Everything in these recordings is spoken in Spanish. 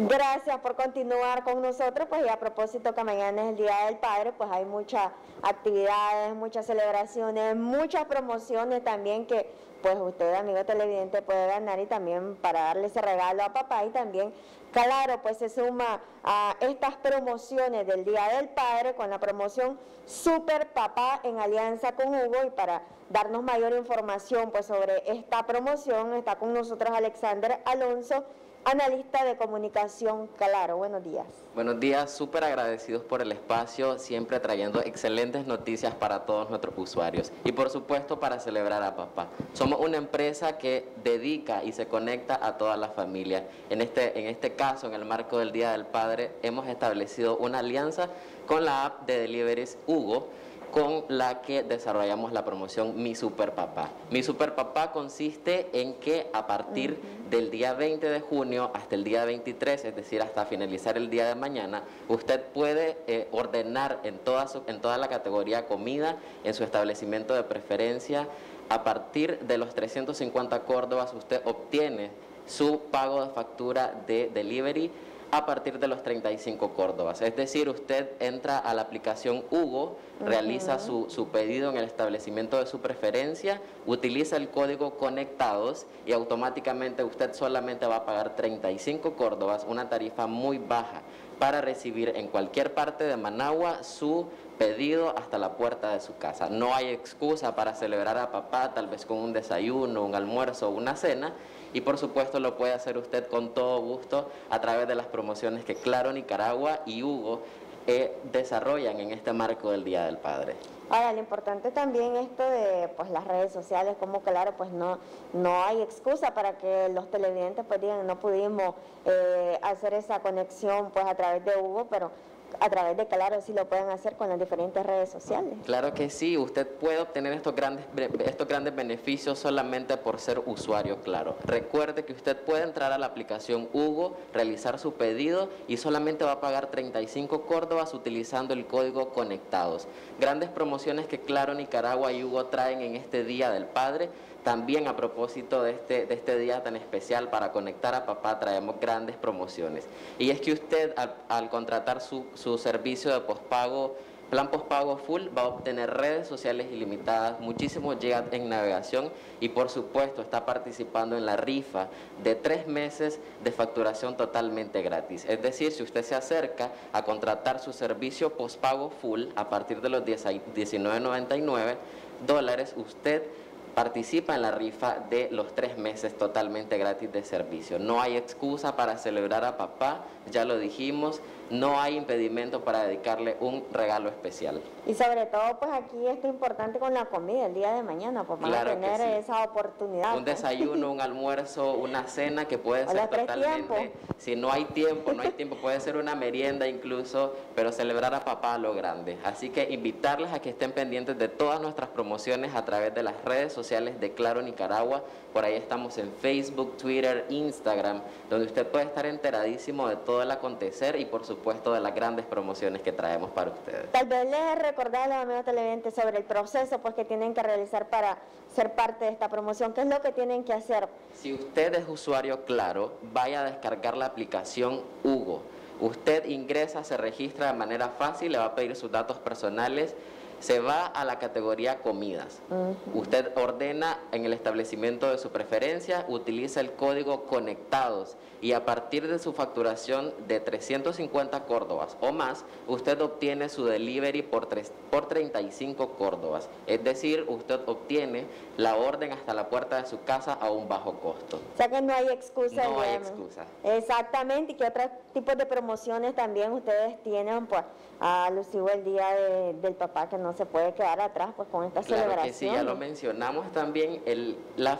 Gracias por continuar con nosotros, pues y a propósito que mañana es el Día del Padre, pues hay muchas actividades, muchas celebraciones, muchas promociones también que pues usted, amigo televidente, puede ganar y también para darle ese regalo a papá. Y también, claro, pues se suma a estas promociones del Día del Padre con la promoción Super Papá en alianza con Hugo. Y para darnos mayor información pues sobre esta promoción está con nosotros Alexander Alonso analista de comunicación Claro. Buenos días. Buenos días, súper agradecidos por el espacio, siempre trayendo excelentes noticias para todos nuestros usuarios y por supuesto para celebrar a papá. Somos una empresa que dedica y se conecta a toda la familia. En este, en este caso, en el marco del Día del Padre, hemos establecido una alianza con la app de Deliveries Hugo con la que desarrollamos la promoción Mi Super Papá. Mi Super Papá consiste en que a partir del día 20 de junio hasta el día 23, es decir, hasta finalizar el día de mañana, usted puede eh, ordenar en toda, en toda la categoría comida en su establecimiento de preferencia. A partir de los 350 córdobas usted obtiene su pago de factura de delivery a partir de los 35 córdobas. Es decir, usted entra a la aplicación Hugo, realiza su, su, pedido en el establecimiento de su preferencia, utiliza el código conectados y automáticamente usted solamente va a pagar 35 córdobas, una tarifa muy baja para recibir en cualquier parte de Managua su pedido hasta la puerta de su casa. No hay excusa para celebrar a papá, tal vez con un desayuno, un almuerzo una cena y por supuesto lo puede hacer usted con todo gusto a través de las promociones que Claro Nicaragua y Hugo eh, desarrollan en este marco del Día del Padre. Ahora, lo importante también esto de pues las redes sociales, como claro, pues no, no hay excusa para que los televidentes pues digan no pudimos eh, hacer esa conexión pues a través de Hugo, pero a través de Claro si lo pueden hacer con las diferentes redes sociales. Claro que sí, usted puede obtener estos grandes, estos grandes beneficios solamente por ser usuario Claro. Recuerde que usted puede entrar a la aplicación Hugo, realizar su pedido y solamente va a pagar 35 córdobas utilizando el código conectados. Grandes promociones que Claro Nicaragua y Hugo traen en este Día del Padre también a propósito de este, de este día tan especial para conectar a papá traemos grandes promociones. Y es que usted al, contratar su, su servicio de pospago, plan pospago full, va a obtener redes sociales ilimitadas, muchísimo llega en navegación y por supuesto está participando en la rifa de tres meses de facturación totalmente gratis. Es decir, si usted se acerca a contratar su servicio pospago full a partir de los 19.99 dólares, usted participa en la rifa de los tres meses totalmente gratis de servicio. No hay excusa para celebrar a papá, ya lo dijimos, no hay impedimento para dedicarle un regalo especial. Y sobre todo, pues aquí es importante con la comida el día de mañana, pues para tener esa oportunidad. Un pues. desayuno, un almuerzo, una cena que puede ser totalmente, si no hay tiempo, no hay tiempo, puede ser una merienda incluso, pero celebrar a papá a lo grande. Así que invitarles a que estén pendientes de todas nuestras promociones a través de las redes sociales de Claro Nicaragua. Por ahí estamos en Facebook, Twitter, Instagram, donde usted puede estar enteradísimo de todo el acontecer y por supuesto de las grandes promociones que traemos para ustedes. Tal vez les recordar a los amigos televidentes sobre el proceso pues, que tienen que realizar para ser parte de esta promoción. ¿Qué es lo que tienen que hacer? Si usted es usuario claro, vaya a descargar la aplicación Hugo. Usted ingresa, se registra de manera fácil, le va a pedir sus datos personales se va a la categoría comidas. Usted ordena en el establecimiento de su preferencia, utiliza el código conectados y a partir de su facturación de 350 córdobas o más, usted obtiene su delivery por, 3, por 35 córdobas. Es decir, usted obtiene la orden hasta la puerta de su casa a un bajo costo. O sea que no hay excusa. No hay excusa. Exactamente, y que otros tipos de promociones también ustedes tienen pues, alusivo el día del papá que no se puede quedar atrás pues con esta claro celebración. Que sí, ya lo mencionamos también el,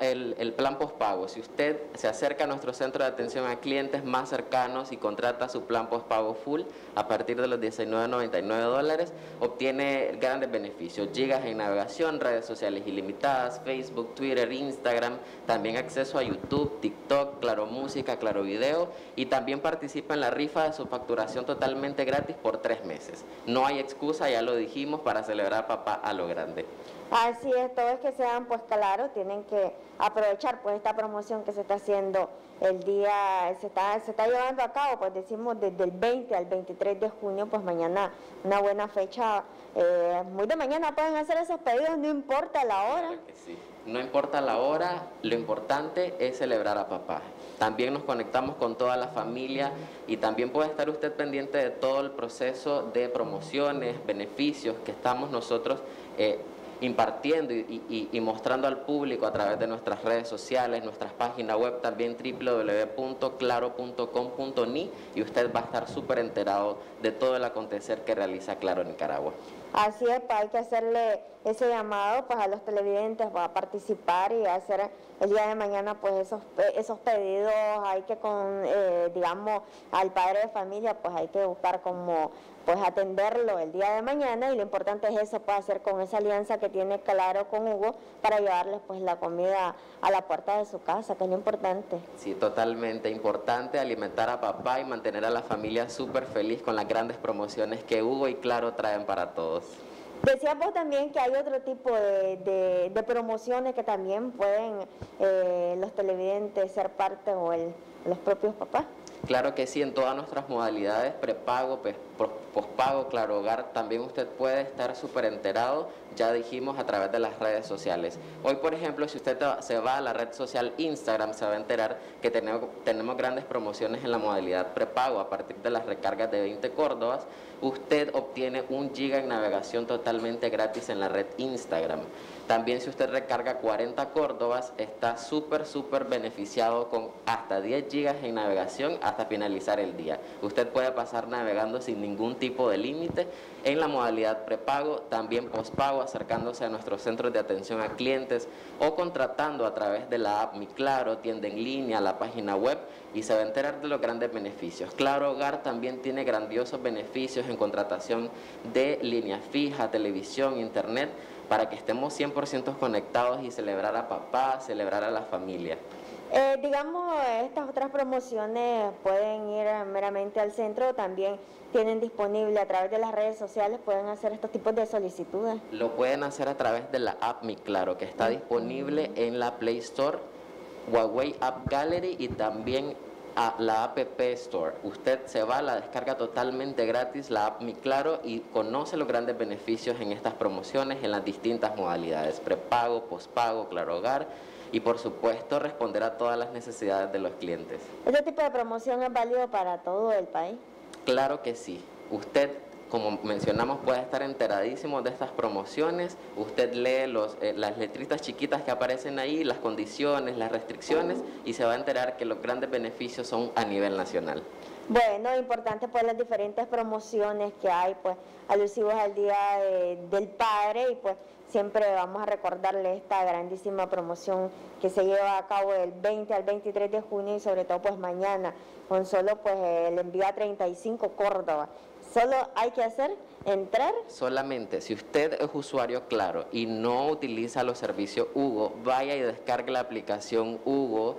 el, el plan postpago. Si usted se acerca a nuestro centro de atención a clientes más cercanos y contrata su plan postpago full a partir de los 19.99 dólares, obtiene grandes beneficios, gigas en navegación, redes sociales ilimitadas, Facebook, Twitter, Instagram, también acceso a YouTube, TikTok, Claro Música, Claro Video y también participa en la rifa de su facturación totalmente gratis por tres meses. No hay excusa, ya lo dijimos, para celebrar a papá a lo grande. Así es, todo es que sean pues claro, tienen que aprovechar pues esta promoción que se está haciendo el día, se está, se está llevando a cabo, pues decimos desde el 20 al 23 de junio, pues mañana una buena fecha, eh, muy de mañana pueden hacer esos pedidos, no importa la hora. No importa la hora, lo importante es celebrar a papá. También nos conectamos con toda la familia y también puede estar usted pendiente de todo el proceso de promociones, beneficios que estamos nosotros eh, impartiendo y, mostrando al público a través de nuestras redes sociales, nuestras páginas web, también www.claro.com.ni y usted va a estar súper enterado de todo el acontecer que realiza Claro Nicaragua. Así es, pues hay que hacerle ese llamado pues a los televidentes a participar y hacer el día de mañana pues esos esos pedidos hay que con eh, digamos al padre de familia pues hay que buscar como pues atenderlo el día de mañana y lo importante es eso pues hacer con esa alianza que tiene claro con Hugo para llevarles pues la comida a la puerta de su casa que es lo importante sí totalmente importante alimentar a papá y mantener a la familia súper feliz con las grandes promociones que Hugo y Claro traen para todos Decíamos también que hay otro tipo de, promociones que también pueden eh, los televidentes ser parte o el, los propios papás. Claro que sí, en todas nuestras modalidades, prepago, pospago, claro hogar, también usted puede estar súper enterado, ya dijimos, a través de las redes sociales. Hoy, por ejemplo, si usted se va a la red social Instagram, se va a enterar que tenemos, tenemos grandes promociones en la modalidad prepago. A partir de las recargas de 20 córdobas, usted obtiene un giga en navegación totalmente gratis en la red Instagram. También si usted recarga 40 córdobas, está súper, súper beneficiado con hasta 10 gigas en navegación hasta finalizar el día. Usted puede pasar navegando sin ningún tipo de límite en la modalidad prepago, también pospago, acercándose a nuestros centros de atención a clientes o contratando a través de la app Mi Claro, tienda en línea, la página web y se va a enterar de los grandes beneficios. Claro Hogar también tiene grandiosos beneficios en contratación de línea fija, televisión, internet para que estemos 100% conectados y celebrar a papá, celebrar a la familia. Eh, digamos, estas otras promociones pueden ir meramente al centro, también tienen disponible a través de las redes sociales, pueden hacer estos tipos de solicitudes. Lo pueden hacer a través de la app Mi Claro, que está disponible en la Play Store, Huawei App Gallery y también a la App Store. Usted se va, la descarga totalmente gratis, la app Mi Claro, y conoce los grandes beneficios en estas promociones en las distintas modalidades, prepago, pospago, Claro Hogar, y por supuesto responder a todas las necesidades de los clientes. ¿Este tipo de promoción es válido para todo el país? Claro que sí. Usted como mencionamos, puede estar enteradísimo de estas promociones. Usted lee los, eh, las letritas chiquitas que aparecen ahí, las condiciones, las restricciones, y se va a enterar que los grandes beneficios son a nivel nacional. Bueno, importante pues las diferentes promociones que hay, pues alusivos al Día del Padre y pues siempre vamos a recordarle esta grandísima promoción que se lleva a cabo del 20 al 23 de junio y sobre todo pues mañana con solo pues el envío a 35 Córdoba. Solo hay que hacer entrar. Solamente si usted es usuario claro y no utiliza los servicios Hugo, vaya y descargue la aplicación Hugo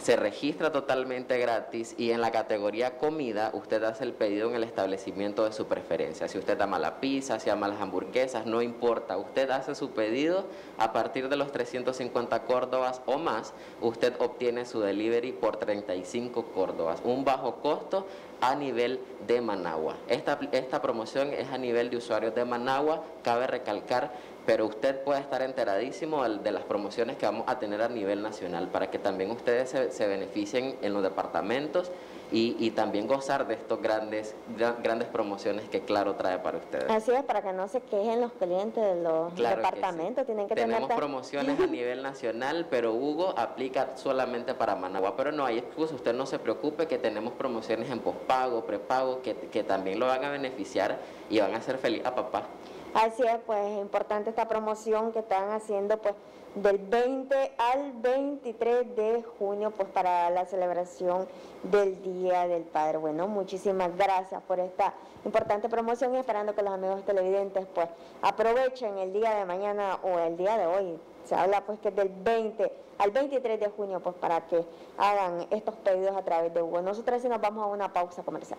se registra totalmente gratis y en la categoría comida usted hace el pedido en el establecimiento de su preferencia. Si usted ama la pizza, si ama las hamburguesas, no importa. Usted hace su pedido a partir de los 350 córdobas o más, usted obtiene su delivery por 35 córdobas. Un bajo costo a nivel de Managua. Esta, esta promoción es a nivel de usuarios de Managua. Cabe recalcar pero usted puede estar enteradísimo de, las promociones que vamos a tener a nivel nacional para que también ustedes se, beneficien en los departamentos y, también gozar de estos grandes grandes promociones que Claro trae para ustedes. Así es, para que no se quejen los clientes de los departamentos, tienen que Tenemos promociones a nivel nacional, pero Hugo aplica solamente para Managua, pero no hay excusa, usted no se preocupe que tenemos promociones en pospago, prepago, que, que también lo van a beneficiar y van a hacer feliz a papá. Así es, pues es importante esta promoción que están haciendo pues del 20 al 23 de junio pues para la celebración del Día del Padre. Bueno, muchísimas gracias por esta importante promoción y esperando que los amigos televidentes pues aprovechen el día de mañana o el día de hoy. Se habla pues que es del 20 al 23 de junio pues para que hagan estos pedidos a través de Hugo. Nosotros sí nos vamos a una pausa comercial.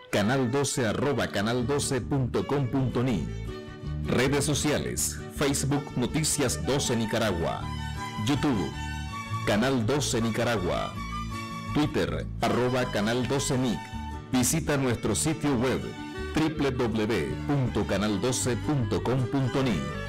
canal12 arroba canal12.com.ni. Redes sociales, Facebook Noticias 12 Nicaragua, YouTube, Canal 12 Nicaragua, Twitter, arroba Canal 12 Nic. Visita nuestro sitio web www.canal12.com.ni.